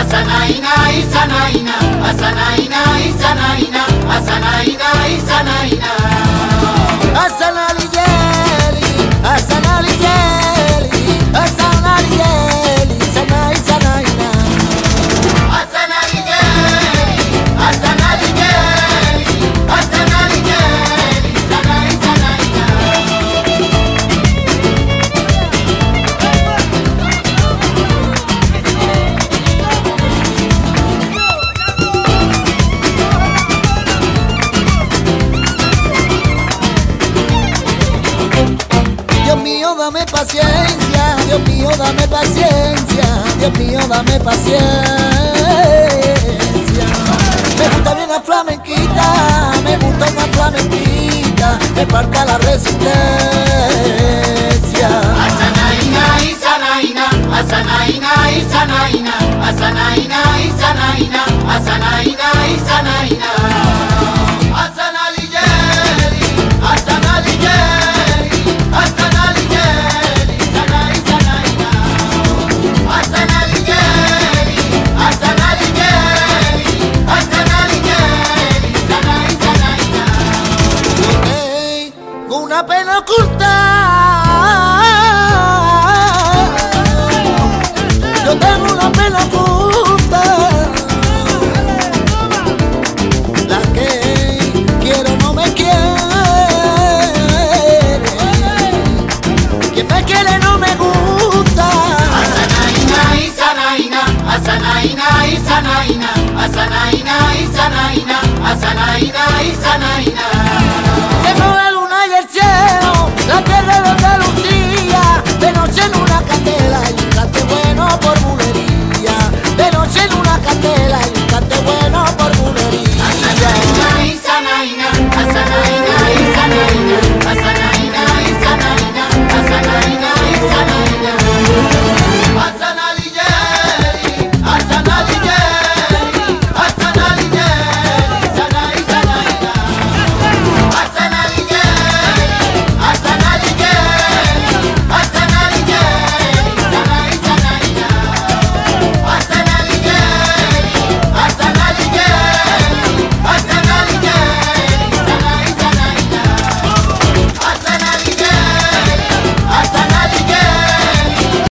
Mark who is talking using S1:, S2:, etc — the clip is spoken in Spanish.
S1: 朝ないないさないな朝ないないさないな朝ないない paciencia, Dios mío, dame paciencia, Dios mío, dame paciencia. Me gusta bien la flamenquita, me gusta una flamenquita, me falta la resistencia. Pena oculta. Yo tengo una pena oculta. La que quiero no me quiere. Quien me quiere no me gusta. Asanaina, Isanaina, Asanaina, Isanaina, Asanaina, Isanaina, Asanaina, Isanaina.